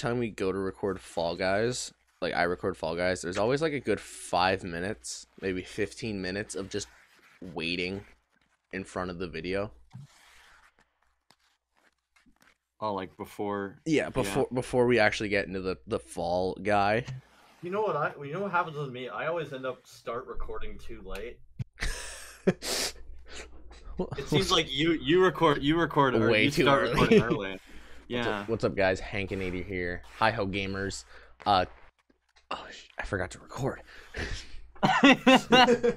time we go to record Fall Guys, like I record Fall Guys, there's always like a good five minutes, maybe fifteen minutes of just waiting in front of the video. Oh, like before. Yeah, before before we actually get into the the Fall Guy. You know what I? You know what happens with me? I always end up start recording too late. It seems like you you record you record or Way you too start early. recording early. What's Yeah. up, what's up, guys? Hank and 80 here. Hi ho, gamers. Uh, oh, I forgot to record.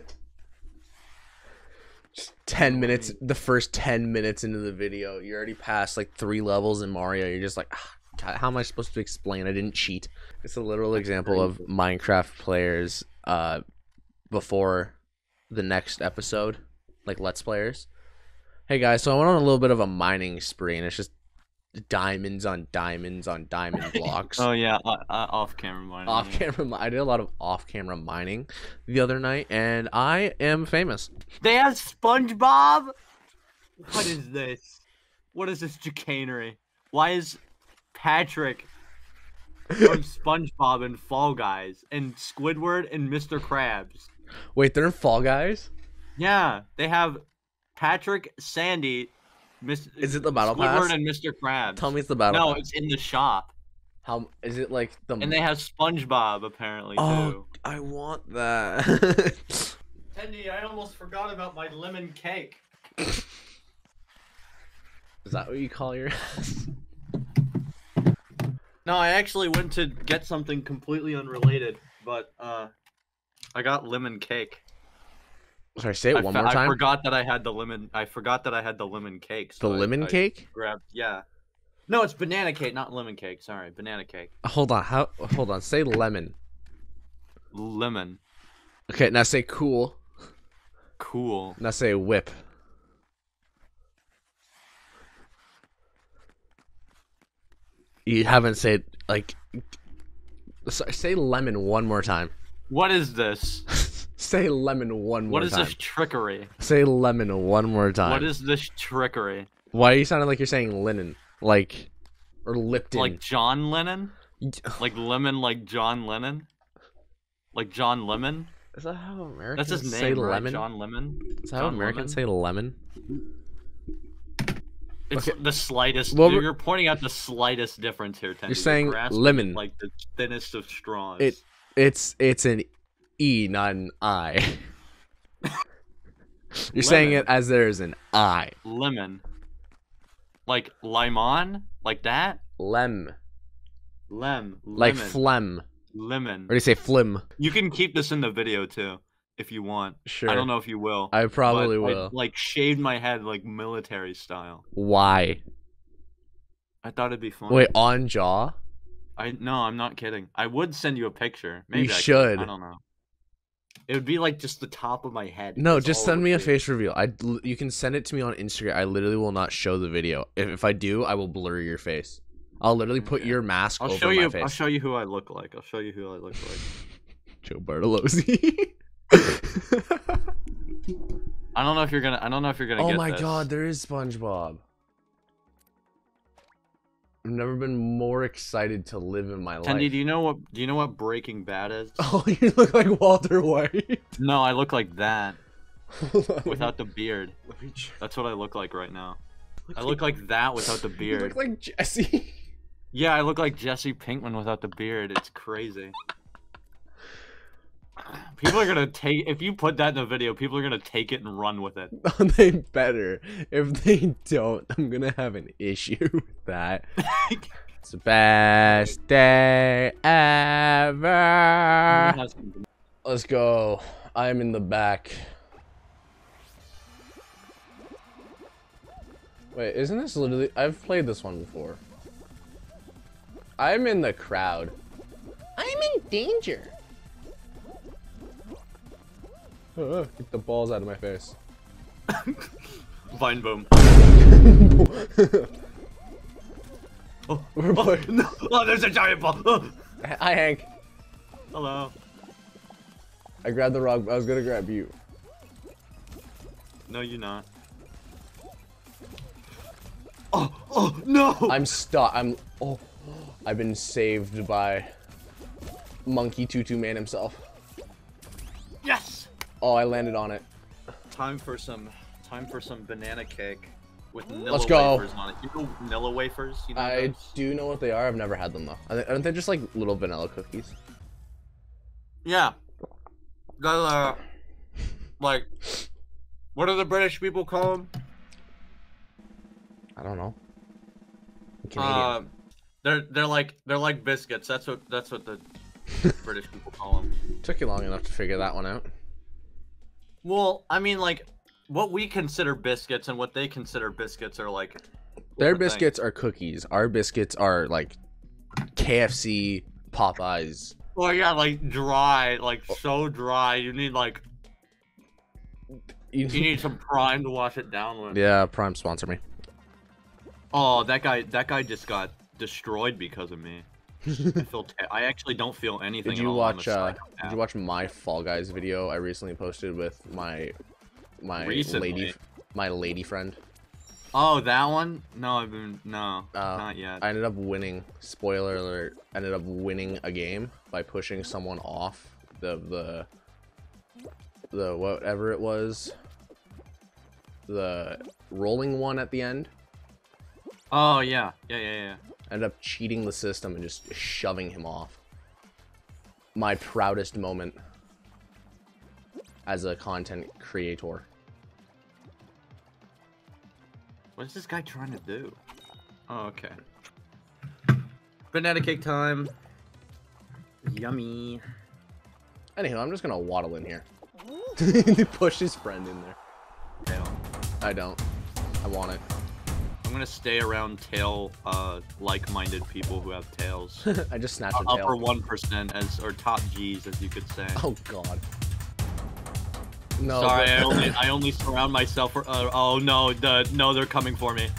10 minutes, the first 10 minutes into the video, you're already past like three levels in Mario. You're just like, ah, God, how am I supposed to explain? I didn't cheat. It's a literal example of Minecraft players uh, before the next episode, like Let's Players. Hey guys, so I went on a little bit of a mining spree, and it's just diamonds on diamonds on diamond blocks oh yeah, uh, uh, off camera mining. Off camera, I did a lot of off camera mining the other night, and I am famous. They have SpongeBob. What is this? What is this chicanery? Why is Patrick from SpongeBob and Fall Guys and Squidward and Mr. Krabs? Wait, they're in Fall Guys. Yeah, they have Patrick, Sandy, Miss. Is it the battle Squidward pass? and Mr. Krabs. Tell me it's the battle. No, pass. it's in the shop, How is it like the? and they have SpongeBob apparently oh, too. I want that. Andy, I almost forgot about my lemon cake. is that what you call your? No, I actually went to get something completely unrelated, but uh, I got lemon cake. Sorry, say it I one more I forgot that I had the lemon. I forgot that I had the lemon cake. the I- lemon I cake. Grabbed. Yeah. No, it's banana cake, not lemon cake. Sorry, banana cake. Uh, hold on. How? Hold on. Say lemon. Lemon. Okay, now say cool. Cool. Now say whip. You haven't said like. so- Say lemon one more time. What is this? say lemon one more time. What is time. this trickery? Say lemon one more time. What is this trickery? Why are you sounding like you're saying linen? Like, or Lipton? Like John Lennon? Like lemon, like John Lennon? Like John Lemon? is that how Americans That's his say right? lemon? John Lemon. is that how Americans Lemon? say lemon? It's Okay. the slightest. Well, you're, you're pointing out the slightest difference here, You're saying lemon. like the thinnest of straws. It- It's it's an e, not an i. you're saying it as there is an i. lemon, like limon, like that. Lem, Lem, like lemon, phlegm. lemon. Or do you say phlegm? You can keep this in the video too, if you want. Sure. I don't know if you will. I probably but I, will. like shaved my head like military style. Why? I thought it'd be fun. Wait, on jaw? I no, I'm not kidding. I would send you a picture. Maybe I could. should. I don't know. It would be like just the top of my head. No, just send me a face reveal. I you can send it to me on Instagram. I literally will not show the video. If, if I do, I will blur your face. I'll literally put Okay. your mask I'll over show my you. face. I'll show you who I look like. I'll show you who I look like. Joe Bartolozzi. I don't know if you're gonna. I don't know if you're gonna. oh get my this. god, there is SpongeBob. I've never been more excited to live in my Tendie, life. do you know what? Do you know what Breaking Bad is? Oh, you look like Walter White. No, I look like that without the beard. let me try- That's what I look like right now. I look like that without the beard. You look like Jesse. Yeah, I look like Jesse Pinkman without the beard. It's crazy. People are gonna take if you put that in a video. People are gonna take it and run with it. Oh, they better. If they don't, I'm gonna have an issue with that. It's the best day ever. Let's go. I'm in the back. Wait, isn't this literally? I've played this one before. I'm in the crowd. I'm in danger. Uh, get the balls out of my face. Vine boom. Oh, We're oh, no. oh, there's a giant ball. Oh, Hi, Hank. hello. I grabbed the rock. I was gonna grab you. No, you're not. Oh, oh no! I'm stuck. I'm. Oh, I've been saved by Monkey Tutu Man himself. Yes. Oh, I landed on it. Time for some. Time for some banana cake with vanilla Let's go. wafers on it. You know vanilla wafers? You know I those? do know what they are. I've never had them though. Are they- Aren't they just like little vanilla cookies? Yeah. The uh, like, what do the British people call them? I don't know. Canadian. Uh, they're they're like they're like biscuits. That's what that's what the British people call them. Took you long enough to figure that one out. Well, I mean, like, what we consider biscuits and what they consider biscuits are like. Their biscuits are cookies. Our biscuits are like KFC, Popeyes. Well, yeah, like dry, like oh. so dry. You need like You you need some prime to wash it down with. yeah, Prime sponsor me. Oh, that guy, that guy just got destroyed because of me. I feel. I actually don't feel anything. Did you all. I'm a watch? Uh, did you watch my Fall Guys video I recently posted with my my Recently? lady my lady friend? Oh, that one? No, I've been no, Uh, not yet. I ended up winning. Spoiler alert! I ended up winning a game by pushing someone off the the the whatever it was. The rolling one at the end. Oh yeah, yeah, yeah, yeah. Ended up cheating the system and just shoving him off. My proudest moment as a content creator. What is this guy trying to do? Oh, okay. Banana cake time. Yummy. Anyhow, I'm just gonna waddle in here. Push his friend in there. Tail. I don't. I want it. I'm gonna stay around tail, uh, like-minded people who have tails. I just snatched a tail. Upper one percent as, or top G's, as you could say. Oh god. No. Sorry, but- I only I only surround myself for. Uh, oh no, the no, they're coming for me.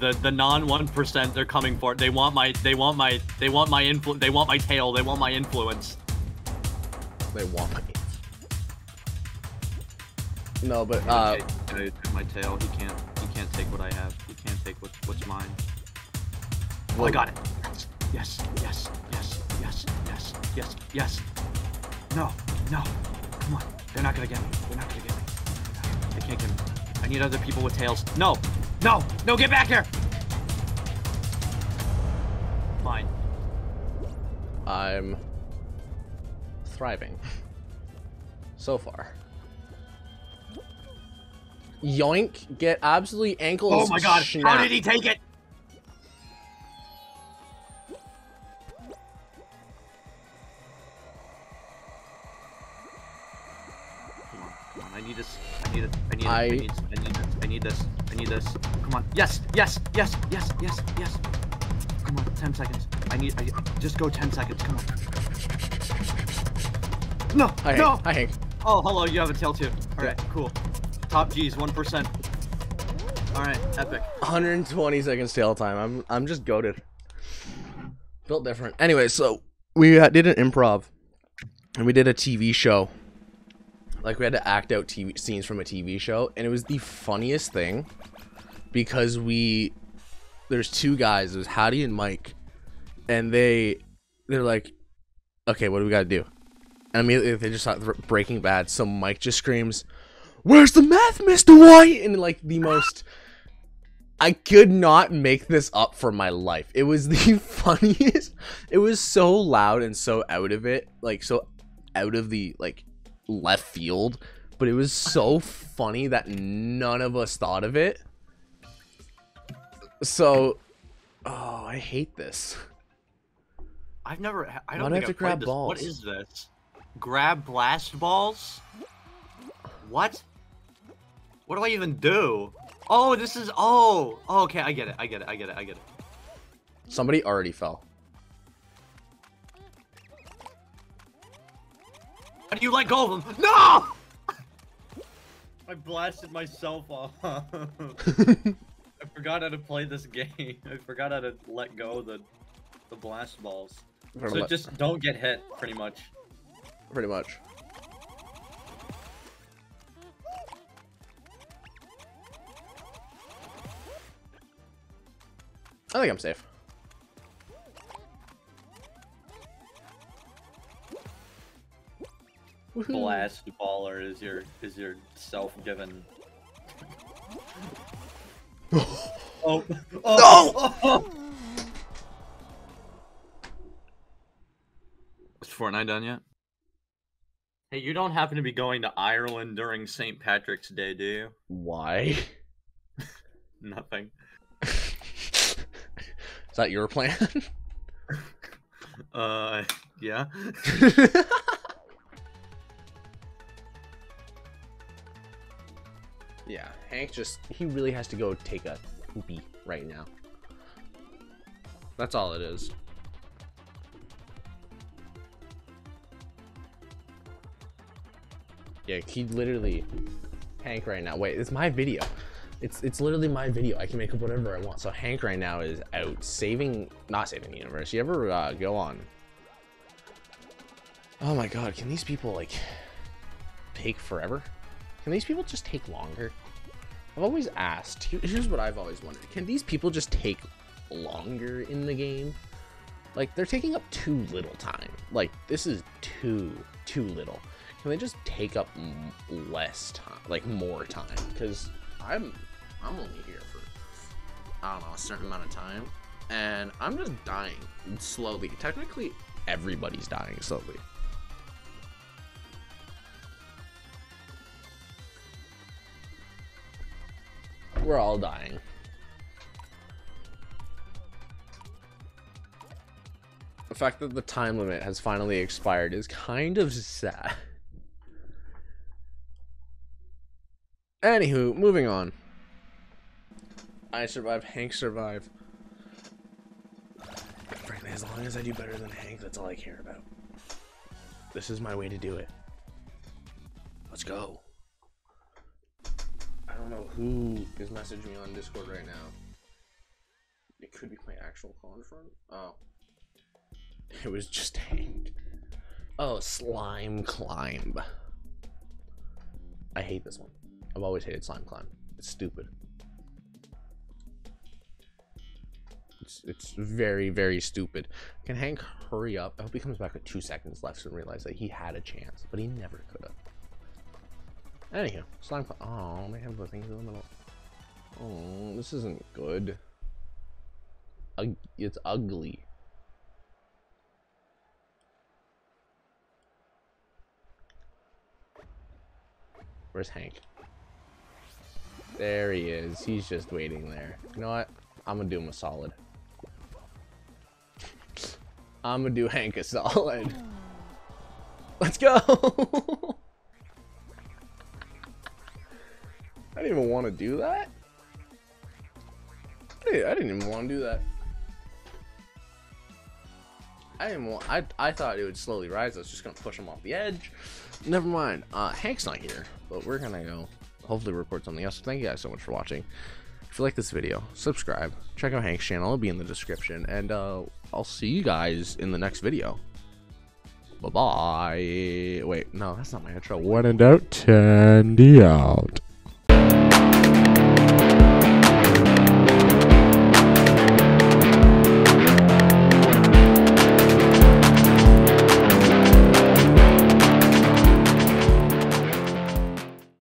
The the non one percent, they're coming for. They want my they want my they want my influ They want my tail. They want my influence. they want my. No, but uh, I my tail. He can't. Take what I have. He can't take what, what's mine. Oh, I got it. Yes, yes, yes, yes, yes, yes, yes. No, no. Come on. They're not gonna get me. They're not gonna get me. They can't get me. I need other people with tails. No, no, no. Get back here. Fine. I'm thriving so far. Yoink! Get absolutely ankle. Oh my god. How did he take it? Come on, come on. I need this. I need it. I need it. I, I- need, I need this. I need this. I need this. Come on. Yes, yes, yes, yes, yes, yes. Come on. 10 seconds. I need. I, just go 10 seconds. Come on. No, Hi, no. Hank. Hi, Hank. Oh, hello. You have a tail too. All right, cool. Top G's, 1%. All right, epic. 120 seconds tail time. I'm I'm just goaded. Built different. Anyway, so we did an improv, and we did a TV show. Like we had to act out TV scenes from a TV show, and it was the funniest thing because we there's two guys. There's Hattie and Mike, and they they're like, okay, what do we got to do? And immediately they just start Breaking Bad. So Mike just screams, "Where's the meth, Mister White?" And like the most. I could not make this up for my life. It was the funniest. It was so loud and so out of it, like so out of the like left field, but it was so funny that none of us thought of it. So, oh, I hate this. I've never. I don't do think have I've to grab played this. balls? What is this? Grab blast balls? What? What do I even do? Oh, this is. Oh. oh. Okay, I get it. I get it. I get it. I get it. Somebody already fell. How do you let go of them? No! I blasted myself off. I forgot how to play this game. I forgot how to let go of the the blast balls. So just don't get hit, pretty much. pretty much. I think I'm safe. Blast baller is your is your self given. oh, oh, no! Is Fortnite done yet? Hey, you don't happen to be going to Ireland during St. Patrick's Day, do you? Why? Nothing. Is that your plan? Uh, yeah. yeah, Hank just he really has to go take a poopy right now. That's all it is. Yeah, he literally Hank right now. Wait, it's my video. It's it's literally my video. I can make up whatever I want. So Hank right now is out saving, not saving the universe. You ever uh, go on? Oh my god, can these people like take forever? Can these people just take longer? I've always asked. here- Here's what I've always wondered: Can these people just take longer in the game? Like they're taking up too little time. Like this is too too little. Can they just take up less time, like more time? Because I'm I'm only here for I don't know a certain amount of time, and I'm just dying slowly. Technically, everybody's dying slowly. We're all dying. The fact that the time limit has finally expired is kind of sad. Anywho, moving on. I survived. Hank survived. Frankly, as long as I do better than Hank, that's all I care about. This is my way to do it. Let's go. I don't know who is messaging me on Discord right now. It could be my actual conference. Oh. It was just Hank. Oh, slime climb. I hate this one. I've always hated slime climb. It's stupid. It's, it's very, very stupid. Can Hank hurry up? I hope he comes back with two seconds left and realize that he had a chance, but he never could have. Anywho, slime. Oh, they have the things in the middle. Oh, this isn't good. It's ugly. Where's Hank? There he is. He's just waiting there. You know what? I'm gonna do him a solid. I'm gonna do Hank a solid. Let's go! I didn't even want to do that. I didn't, I didn't even want to do that. I didn't want. I I thought it would slowly rise. I was just gonna push him off the edge. Never mind. Uh, Hank's not here, but we're gonna go. Hopefully, record something else. Thank you guys so much for watching. You like this video, subscribe. Check out Hank's channel. It'll be in the description, and uh, I'll see you guys in the next video. Bye bye. Wait, no, that's not my intro. When in doubt, Tendie out.